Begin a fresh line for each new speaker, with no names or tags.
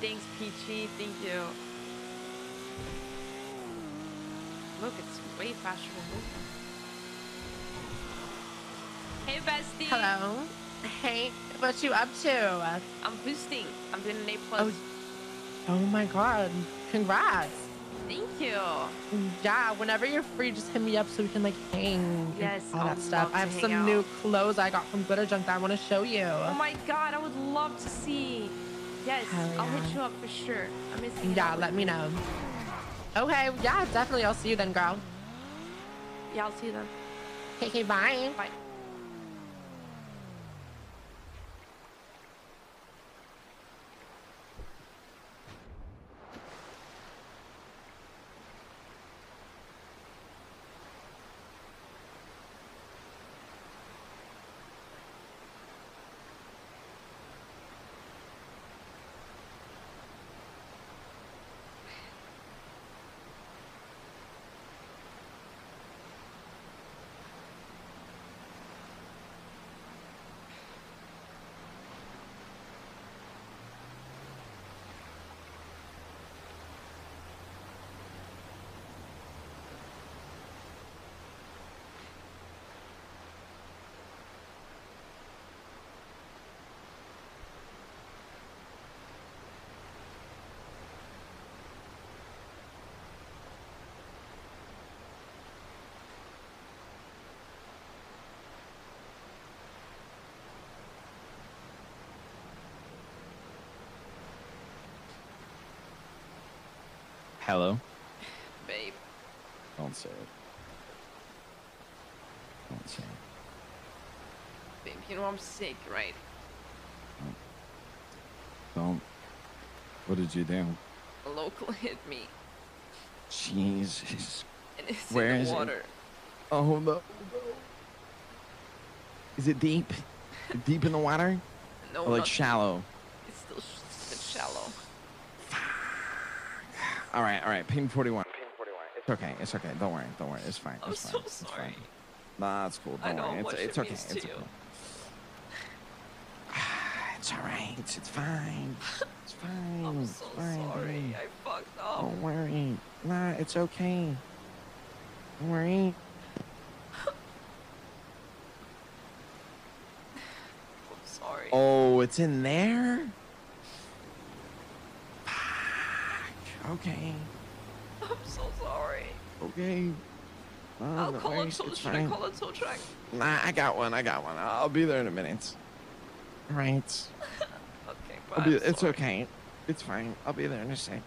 thanks, Peachy. Thank you. Look, it's way faster than this. Hey, bestie.
Hello. Hey, what you up to?
I'm boosting. I'm doing an A plus.
Oh, oh my god. Congrats.
Thank you.
Yeah, whenever you're free, just hit me up so we can like hang.
Yes,
all
I
that stuff. I have some new clothes I got from Glitter Junk that I want to show you.
Oh my god, I would love to see. Yes,
Hell
I'll hit you up for sure. I'm missing.
Yeah, let me know. Okay, yeah, definitely. I'll see you then, girl.
Yeah, I'll see you then.
Okay, Okay, bye.
Bye.
Hello.
Babe.
Don't say it. Don't say it.
Babe, you know I'm sick, right?
Don't. What did you do?
A local hit me,
Jesus.
and it's
Where
in
is
the
it?
water.
Oh no. Is it deep? deep in the water?
No,
or like
not-
shallow?
It's still sh- it's shallow.
All right, all right. Pin 41. Pin 41. It's okay. It's okay. Don't worry. Don't worry. It's fine.
I'm
It's fine.
so
It's fine.
sorry.
Nah, it's cool. Don't
know
worry. It's,
much
it's
it
okay. It's
to
okay. It's all right. It's, it's fine. It's fine.
I'm so
fine,
sorry.
babe.
I fucked up.
Don't worry. Nah, it's okay. Don't worry.
I'm sorry.
Oh, it's in there? Okay.
I'm so sorry.
Okay. Uh,
I'll call
worries, it's
Should I
fine.
call a tow truck?
Nah, I got one. I got one. I'll be there in a minute. Right.
Okay, bye.
Be, it's okay. It's fine. I'll be there in a sec.